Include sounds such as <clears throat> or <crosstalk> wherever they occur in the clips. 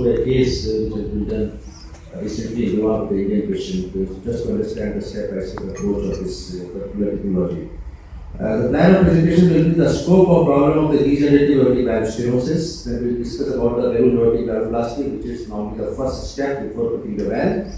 a case uh, which has been done uh, recently in one the Indian patient to just to understand the step-by-step approach of this uh, particular technology. Uh, the plan of presentation will be the scope of problem of the degenerative aortic stenosis. Then we will discuss about the balloon aortic valvoplasty, which is normally the first step before putting the valve.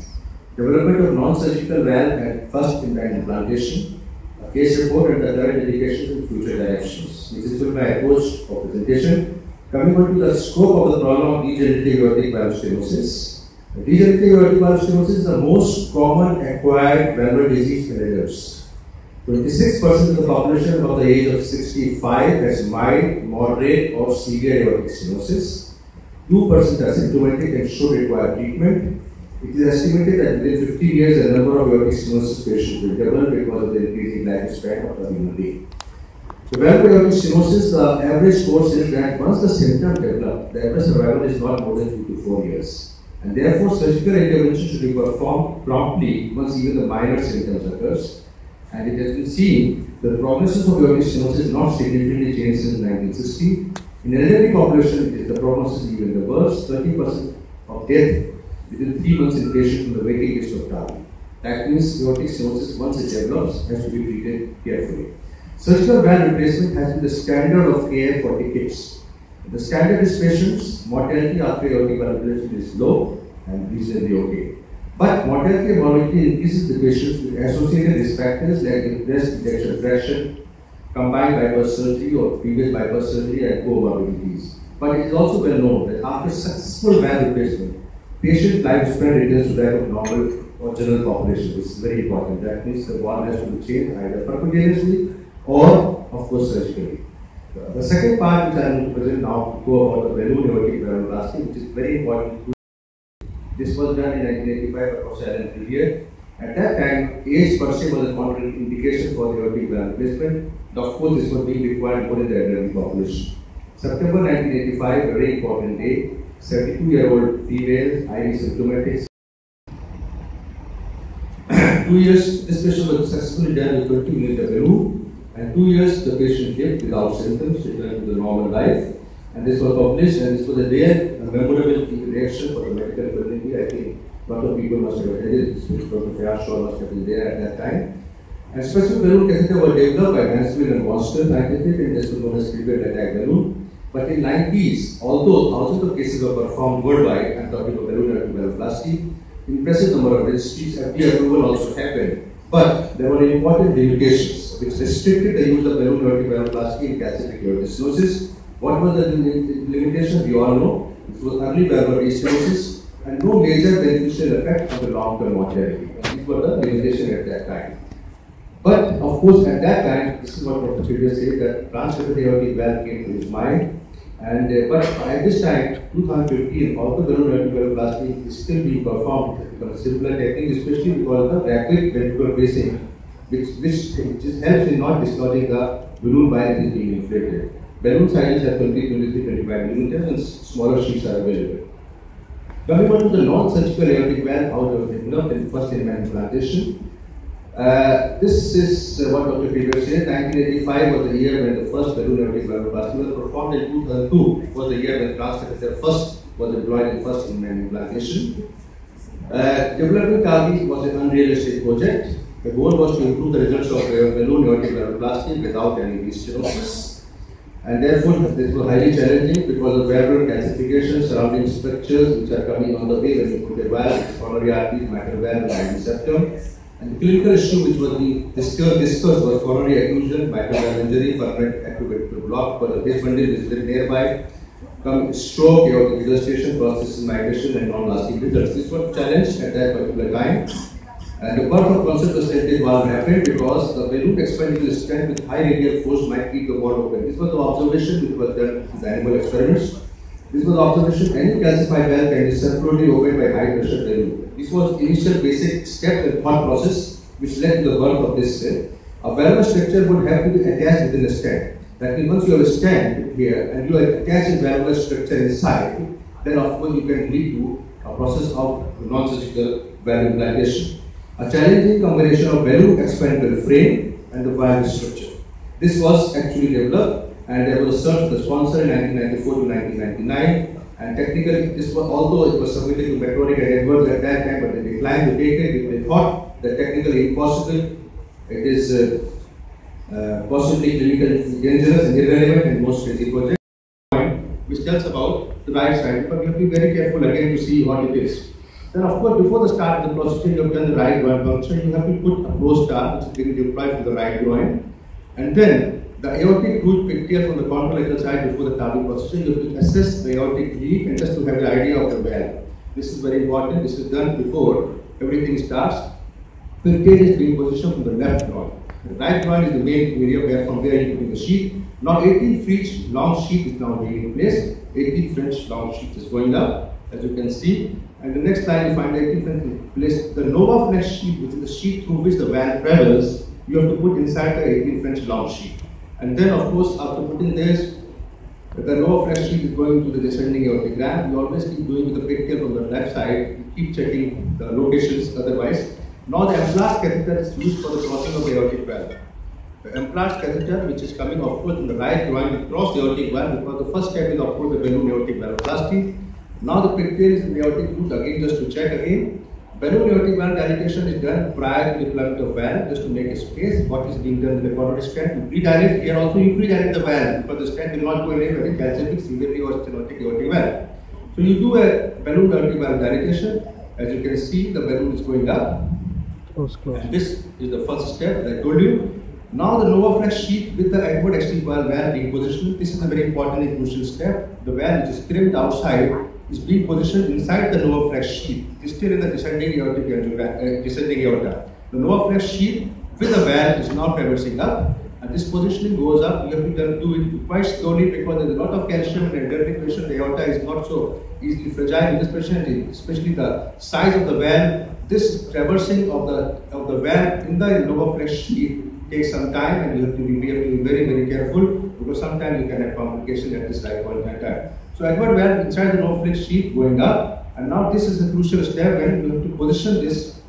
Development of non-surgical valve and first implant implantation. A case report and the current indications and future directions. This is my approach of presentation. Coming on to the scope of the problem of degenerative aortic valve stenosis. Degenerative aortic valve stenosis is the most common acquired valvular disease in adults. 26% of the population above the age of 65 has mild, moderate, or severe aortic stenosis. 2% are symptomatic and should require treatment. It is estimated that within 15 years, the number of aortic stenosis patients will double because of the increasing lifespan of the human being. The valvular aortic stenosis, the average course is that once the symptom develops, the average survival is not more than 2 to 4 years. And therefore, surgical intervention should be performed promptly once even the minor symptoms occurs. And it has been seen that the prognosis of aortic stenosis is not significantly changed since 1960. In elderly population, the prognosis is even worse. 30% of death within three months in patients from the waiting list of time. That means aortic stenosis, once it develops, has to be treated carefully. Surgical valve replacement has been the standard of care for decades. The standard is patients, mortality after aortic replacement is low and reasonably okay. But mortality and morbidity increases the patients with associated risk factors like breast ejection fraction, combined bypass surgery or previous bypass surgery and comorbidities. But it is also well known that after successful valve replacement, patient lifespan returns to that of normal or general population. This is very important. That means the valve has to be changed either percutaneously or of course surgically. The second part which I to present now to go about the balloon aortic valvoplasty, which is very important. This was done in 1985 by Professor Alain. At that time, age per se was a contraindication indication for the aortic valve replacement. Of course, this was being required more in the elderly population. September 1985, a very important day. 72-year-old female, highly symptomatic. <coughs> Two years, this patient was successfully done with 20 millimeter balloon and two years the patient lived without symptoms, returned to the normal life. And this was published and this was a rare a memorable reaction for the medical community. I think a lot of people must have attended this, Dr. Fayaz Shaw must have been there at that time. And specific balloon catheter was developed by Mansfield and Boston Scientific and this was known as prepared attack balloon. But in 90s, although thousands of cases were performed worldwide, I'm talking about balloon and valvoplasty, impressive number of registries, FDA approval also happened. But there were important limitations which restricted the use of balloon aortic valvoplasty in calcific aortic stenosis. What was the limitation? We all know. It was early valvular stenosis and no major beneficial effect on the long-term mortality. These were the limitation at that time. But of course, at that time, this is what Dr. Pilier said that aortic valve came to his mind. And uh, but at this time, 2015, the balloon aortic valvoplasty is still being performed. It's a simpler technique, especially because of the rapid ventricular pacing which, which, helps in not dislodging the balloon while it is being inflated. Balloon sizes are 20, 23, 25 millimeters and smaller sheets are available. Coming on to the non-surgical aortic valve, it was developed in first in implantation. Uh, this is uh, what Dr. Pilier said. 1985 was the year when the first balloon aortic valvoplasty was performed. In 2002 was the year when transcatheter first was deployed in first in implantation. Uh, developing TAVI was an unrealistic project. The goal was to improve the results of balloon aortic valvoplasty without any restenosis. And therefore, this was highly challenging because of valvular calcification surrounding structures which are coming on the way when you put a valve, coronary arteries, mitral valve, and septum. And the clinical issue which was being discussed, discussed was coronary occlusion, mitral valve injury, permanent active block, but the base bundle is very nearby. Come stroke, aortic regurgitation, prosthesis migration, and non-lasting results. This was challenged at that particular time. And the birth of concept of percentage was rapid because the balloon expanding the stent with high radial force might keep the wall open. This was the observation which was done in animal experiments. This was the observation any calcified valve can be circularly opened by high pressure balloon. This was initial basic step and thought process which led to the birth of this cell. A valve structure would have to be attached within the stent. That means once you have a stent here and you attach a valvular structure inside, then of course you can lead to a process of non-surgical valve implantation a challenging combination of balloon expandable frame and the valve structure. This was actually developed and there was a search for the sponsor in 1994 to 1999 And technically, this was although it was submitted to Medtronic and Edwards at that time, but they declined to take it. They thought that technically impossible. It is uh, uh, possibly clinically dangerous and irrelevant in most crazy projects. Which tells about the right side, but you have to be very careful again to see what it is. Then, of course, before the start of the procedure, you have done the right groin function. You have to put a ProStar, which is being deployed from the right groin, and then the aortic root pigtail from the contralateral side before the TAVI procedure, you have to assess the aortic leak and just to have the idea of the valve. This is very important. This is done before everything starts. Pigtail is being positioned from the left groin. The right groin is the main area where from where you put the sheet. Now 18 French long sheet is now being in place. 18 French long sheet is going up, as you can see. And the next line you find the 18 French place. The Nova Flex sheet, which is the sheet through which the valve travels, you have to put inside the 18 French long sheet. And then, of course, after putting this, the lower flex sheet is going to the descending aortic valve. You always keep doing with the pigtail on the left side. You keep checking the locations otherwise. Now the Amplatz catheter is used for the crossing of the aortic valve. The Amplatz catheter, which is coming of course from the right groin across the aortic valve, because the first step is of course the balloon aortic valvoplasty. Now the pigtail is in the aortic root again just to check again. Balloon aortic valve dilatation is done prior to deployment of valve just to make a space. What is being done with the coronary stent? You pre-dilate here also you pre-dilate the valve because the stent will not go anywhere in calcific, severely or stenotic aortic valve. So you do a balloon aortic valve dilatation. As you can see, the balloon is going up. Close, close. And this is the first step that I told you. Now the Novaflex sheet with the Edward extended valve being positioned. This is a very important and crucial step. The valve which is crimped outside is being positioned inside the sheet. It is still in the descending aortic uh, descending aorta. The lower Novaflex sheet with the valve is now traversing up. And this positioning goes up. You have to do it quite slowly because there is a lot of calcium and determination. The aorta is not so easily fragile patient, especially the size of the valve. This traversing of the of the valve in the lower Novaflex sheet takes some time and you have to be, have to be very, very careful because sometimes you can have complications at this point in time. So Edward valve inside the Novaflex sheet going up and now this is a crucial step when you have to position this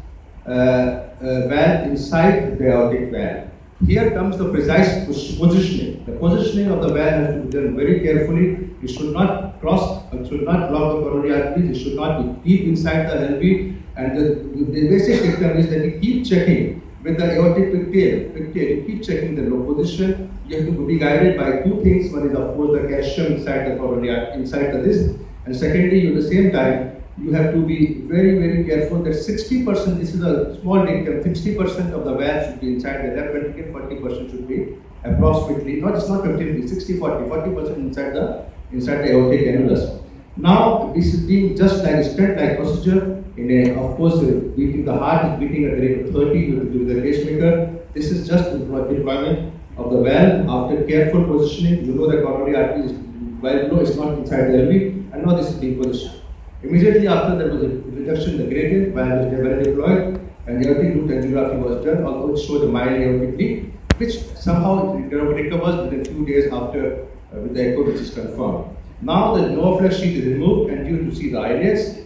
uh, uh, valve inside the aortic valve. Here comes the precise positioning. The positioning of the valve has to be done very carefully. It should not cross, it should not block the coronary arteries, it should not be deep inside the LV. And the, the basic dictum is that you keep checking with the aortic pigtail, pigtail, you keep checking the low position. You have to be guided by two things. One is of course the calcium inside the coronary, inside the disc, and secondly, at the same time, you have to be very, very careful that 60%, this is a small dictum, 60% of the valve should be inside the left ventricle, 40% should be approximately, not it's not 50, 60, 40, 40% inside the inside the aortic annulus. Now, this is being just like a stent-like procedure. A, of course, uh, beating the heart is beating at the rate of 30 with the pacemaker. This is just the deployment of the valve after careful positioning. You know the coronary artery is well below, it's not inside the LV, and now this is being positioned. Immediately after there was a reduction in the gradient, valve was well deployed, and the aortic root angiography was done, although it showed a mild aortic leak, which somehow recovers within a few days after uh, with the echo, which is confirmed. Now the Novaflex sheet is removed and you to see the islets.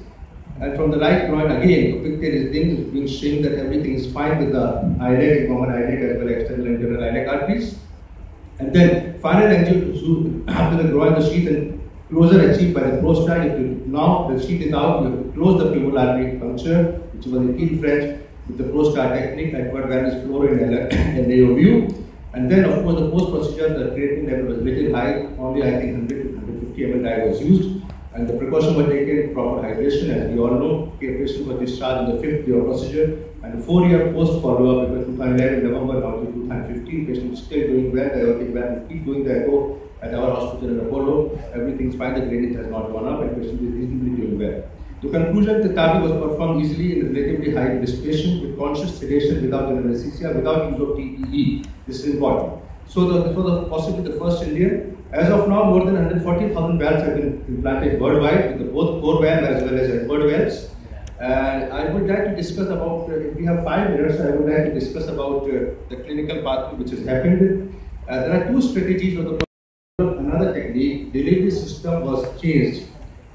And from the right groin again, the picture is being, being shown that everything is fine with the islet, common islet as well as external and internal iliac arteries. And then final angio after the groin, the sheet and closure achieved by the ProStar. If now the sheet is out, you have to close the femoral artery puncture, which was a key French with the ProStar technique, at what value is fluoro and AOVU. And then, of course, the post procedure, the creatinine level was little high, only I think 100 to 150 ml was used. And the precaution were taken, proper hydration, as we all know. The patient was discharged in the fifth day of procedure. And the four year post follow up, because 2011 November now to 2015, patient is still doing well, the aortic valve, keep doing the echo at our hospital in Apollo. Everything's fine, the gradient has not gone up, and patient is reasonably doing well. The conclusion, the TAVI was performed easily in a relatively high risk patient with conscious sedation without anesthesia, without use of TEE. This is important. So the, this was possibly the first Indian. As of now, more than 140,000 valves have been implanted worldwide with both core valve as well as Edward valves. And I would like to discuss about, uh, if we have five minutes, I would like to discuss about uh, the clinical pathway which has happened. Uh, there are two strategies of the another technique, the delivery system was changed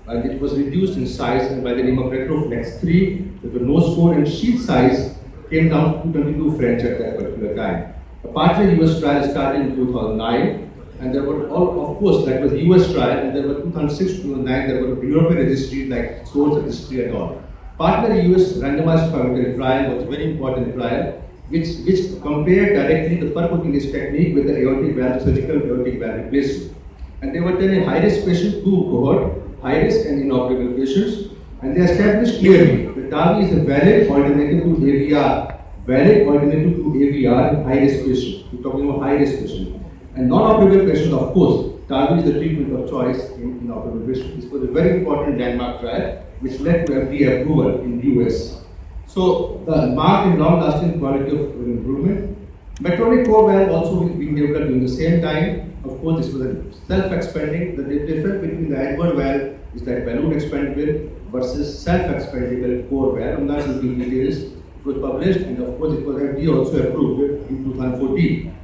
and it was reduced in size and by the name of Retroflex 3 with the nose cone and sheet size came down to 22 French at that particular time. The Partner US trial started in 2009 and there were all, of course, that was US trial, and there were 2006 2009, there were European registries like SOURCE Registry and all. Partner US randomized pivotal trial was a very important trial, which, which compared directly the percutaneous technique with the aortic valve, surgical aortic valve replacement. And they were done in high-risk patients, two cohort, high-risk and inoperable patients, and they established clearly that TAVI is a valid alternative to AVR, valid alternative to AVR in high-risk patients. We're talking about high-risk patients. And non-operable patients, of course, is the treatment of choice in inoperable patients. This was a very important landmark trial which led to FDA approval in the US. So the marked and long-lasting quality of improvement. Medtronic core valve also being developed during the same time. Of course, this was a self-expanding. The difference between the Edward valve is that balloon expandable versus self-expandable core valve. I'm not going details. It was published and of course it was FDA also approved in 2014.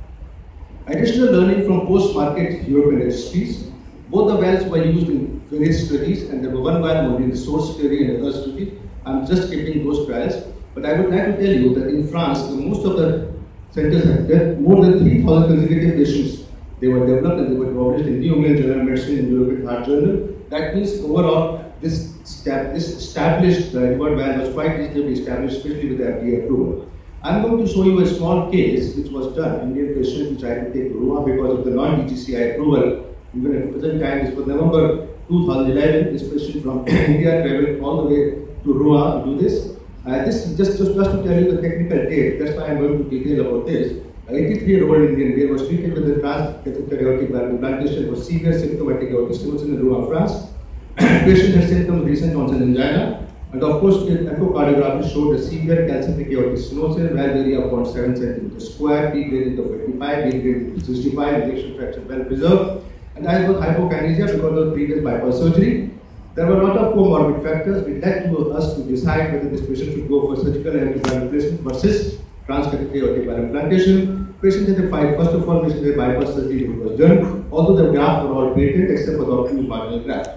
Additional learning from post-market European registries. Both the valves were used in various studies and there were one valve only in the source study and other study. I'm just skipping those trials. But I would like to tell you that in France, most of the centers have done more than 3,000 consecutive patients. They were developed and they were published in New England Journal of Medicine and European Heart Journal. That means overall, this, this established the Edward was quite reasonably established, especially with the FDA approval. I'm going to show you a small case which was done, Indian patient which I to take Rouen because of the non-DCGI approval. Even at present time, this was November 2011, this patient from India traveled all the way to Rouen to do this. Uh, this just, just, just to tell you the technical date, that's why I'm going to detail about this. A 83-year-old Indian male was treated with a transcatheter aortic implantation for severe symptomatic aortic stenosis in Rouen, France. <clears throat> patient had symptoms of recent onset angina, and of course, the echocardiography showed a severe calcific aortic stenosis, valve area of 0.7 cm square, P gradient of 55, B gradient of 65, ejection fraction well preserved, and I was hypokinesia because of previous bypass surgery. There were a lot of comorbid factors which led to us to decide whether this patient should go for surgical aortic replacement versus transcatheter aortic valve implantation. Patient had a five, first of all, patient had bypass surgery was done, although the grafts were all patent except for the optimal marginal graft.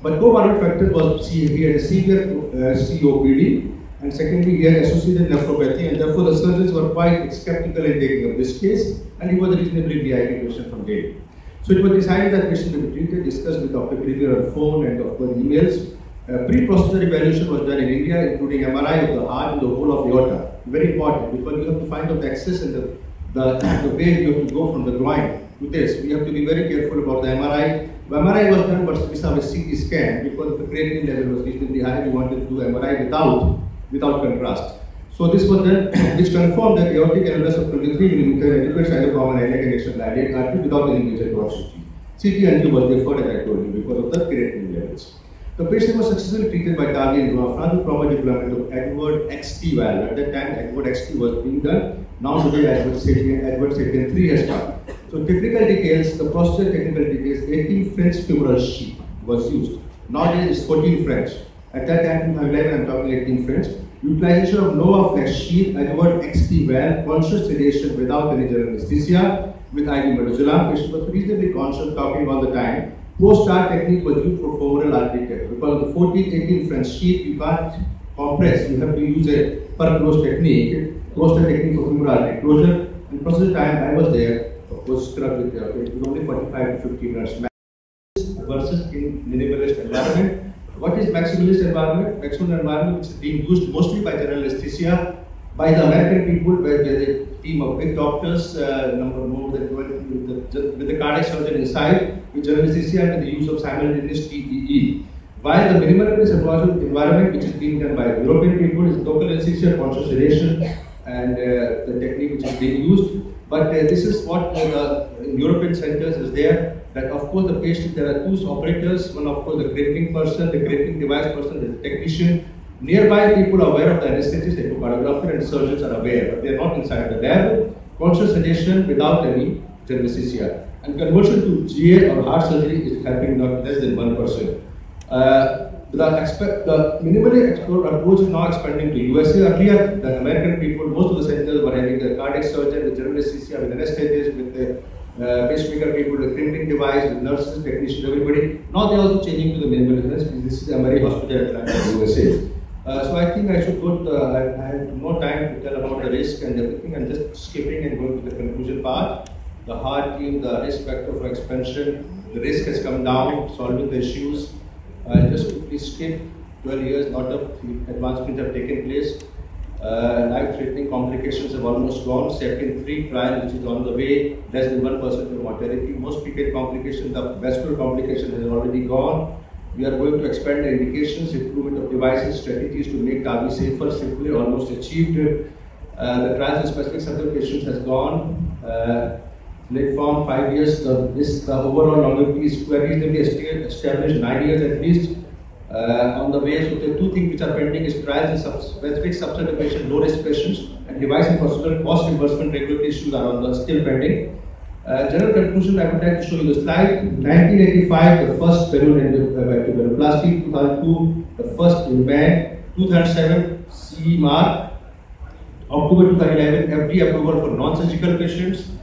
But comorbid factor was he had a severe uh, COPD, and secondly, he had associated nephropathy, and therefore the surgeons were quite skeptical in taking up this case, and he was a reasonably DIT patient from Delhi. So it was decided that patient to be treated, discussed with Dr. Cribier on phone and of course emails. Uh, pre-procedure evaluation was done in India, including MRI of the heart and the whole of aorta. Very important because you have to find out the access and the, the, <coughs> the way you have to go from the groin this. We have to be very careful about the MRI. The MRI was done saw a CT scan because the creatinine level was reasonably high. We wanted to do MRI without, without contrast. So this was done, <coughs> which confirmed that aortic annulus of 23 mm adequate side of common iliac dilated artery without any major toxicity. CT angio was deferred as I told you because of the creatinine levels. The patient was successfully treated by Tavi and Guafran with proper deployment of Edward XT valve. At that time, Edward XT was being done. Now today, Edward Sapien, Edward Sapien 3 has come. So technical details, the procedure technical details, 18 French femoral sheath was used. Nowadays, it's 14 French. At that time, 2011, I'm talking 18 French. Utilization of Nova Flex sheath, Edward XT valve, conscious sedation without any general anesthesia, with IV midazolam. Patient was reasonably conscious, talking all the time. ProStar technique was used for femoral artery care. Because the 14, 18 French sheath, you can't compress. You have to use a Perclose technique, closed technique for femoral artery closure. And procedure time, I was there, was struck with uh, it was only 45 to 50 minutes versus in minimalist environment. What is maximalist environment? Maximal environment is being used mostly by general anesthesia by the American people, where there is a team of big doctors, uh, number more than 20, with the, with the cardiac surgeon inside, with general anesthesia and the use of simultaneous TEE. While the minimalist environment, which is being done by European people, is local anesthesia, conscious sedation, and uh, the technique which is being used. But uh, this is what the European centers is there. That of course the patient, there are two operators. One of course the gripping person, the gripping device person, the technician. Nearby people are aware of the anesthetist, the echocardiographer, and surgeons are aware, but they are not inside the lab. Conscious sedation without any anesthesia. And conversion to GA or heart surgery is happening not less than one percent. Uh, the, expect, the minimally explored approach is now expanding to USA. Earlier, the American people, most of the centers were having the cardiac surgeon, the general anesthesia, with anesthetist, with the uh, pacemaker people, the printing device, with nurses, technicians, everybody. Now they're also changing to the minimalist. This is Emory Hospital in USA. Uh, so I think I should go to, uh, I, I, have no time to tell about the risk and everything. I'm just skipping and going to the conclusion part. the heart team, the risk factor for expansion, the risk has come down, solving the issues. Uh, just to skip 12 years, lot of advancements have taken place. Uh, life-threatening complications have almost gone. Second three trial, which is on the way, less than one percent of mortality. Most PK complications, the vascular complication has already gone. We are going to expand the indications, improvement of devices, strategies to make TAVI safer, simply almost achieved. Uh, the trials in specific patients has gone. Uh, platform five years, the, this the overall longevity is reasonably established nine years at least. Uh, on the way, so the two things which are pending is trials in specific subset patients, low risk patients, and device and cost reimbursement regulatory issues are on the still pending. Uh, general conclusion, I would like to show you the slide. 1985, the first balloon endobacterial 2002, the first implant. 2007, CE mark. October 2011, FDA approval for non-surgical patients.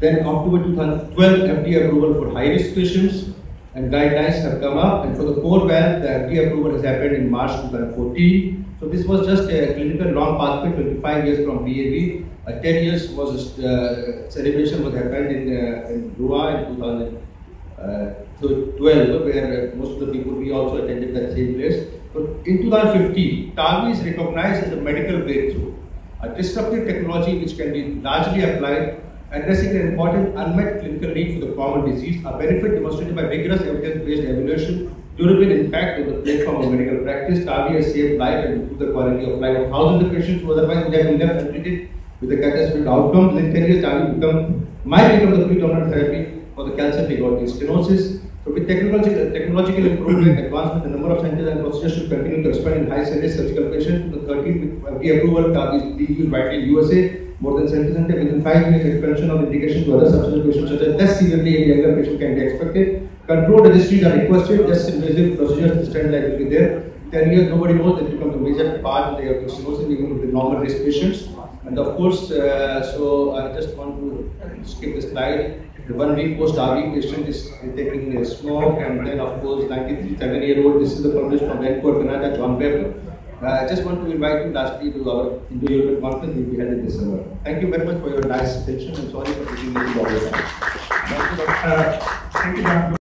Then October 2012, FDA approval for high-risk patients and guidelines have come up. And for the core valve, the FDA approval has happened in March 2014. So this was just a clinical long pathway, 25 years from BAV. Uh, 10 years was uh, celebration was happened in, uh, in Goa in 2012, where most of the people we also attended that same place. So in 2015, TAVI is recognized as a medical breakthrough, a disruptive technology which can be largely applied addressing an important unmet clinical need for the common disease, a benefit demonstrated by rigorous evidence-based evaluation, durable impact on the platform of medical practice, TAVI has saved life and improved the quality of life of thousands of patients who otherwise would have been left untreated with a catastrophic outcome. Within 10 years, TAVI become, might become the predominant therapy for the calcium aortic stenosis. So with technological, technological improvement, advancement, the number of centers and procedures should continue to expand in high service surgical patients. The 13th with the approval, TAVI is being used widely in USA more than 70% within 5 years expansion of indication to other substance patients such as less severely in younger patient can be expected. Controlled registries are requested, just invasive procedures to stand like will be there. 10 years, nobody knows that it becomes a major part of the stenosis even with normal risk patients. And of course, uh, so I just want to skip the slide. The one week post RV patient is taking a smoke, and then of course, 93 year old. This is the published from Vancouver, Canada, John Webb. Uh, I just want to invite you lastly to our Indo-European conference will be held in December. Thank you very much for your nice attention and sorry for taking a little longer time. Thank you, Dr.